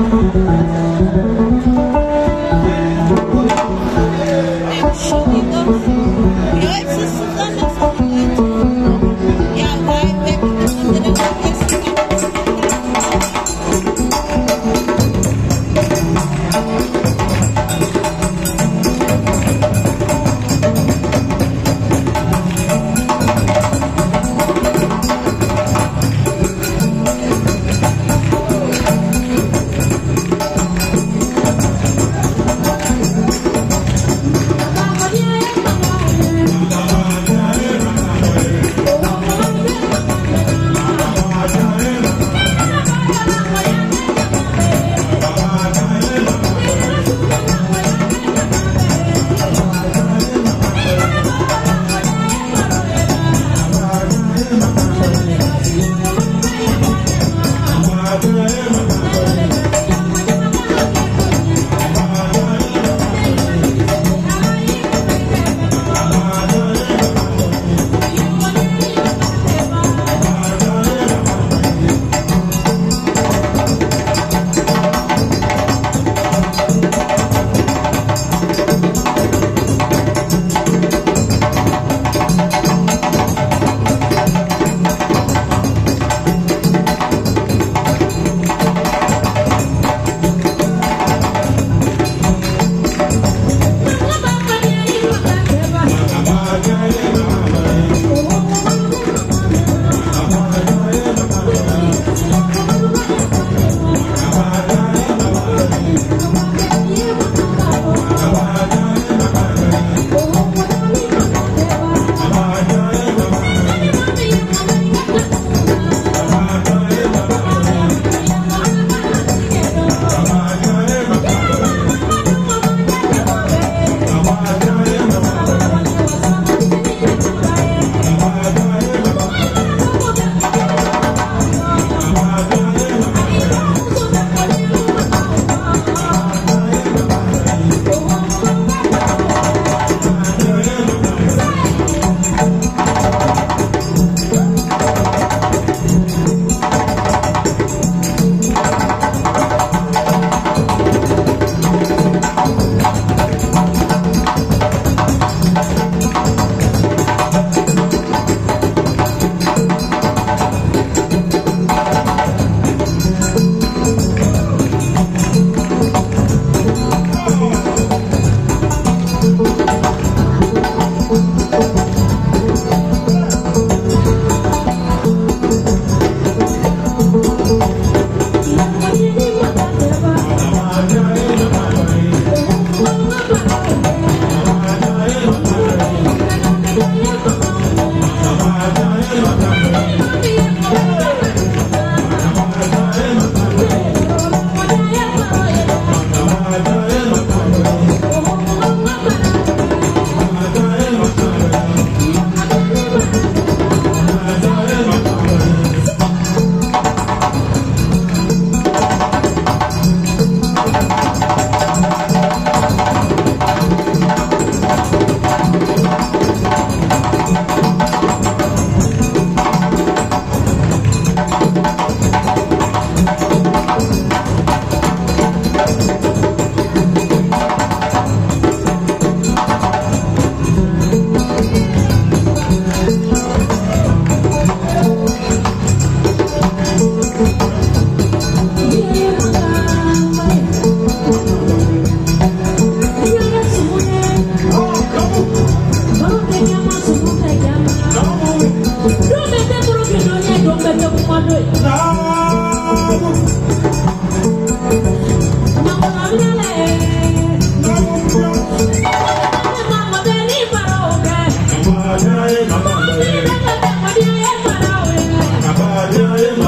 Thank you. la you. Thank you.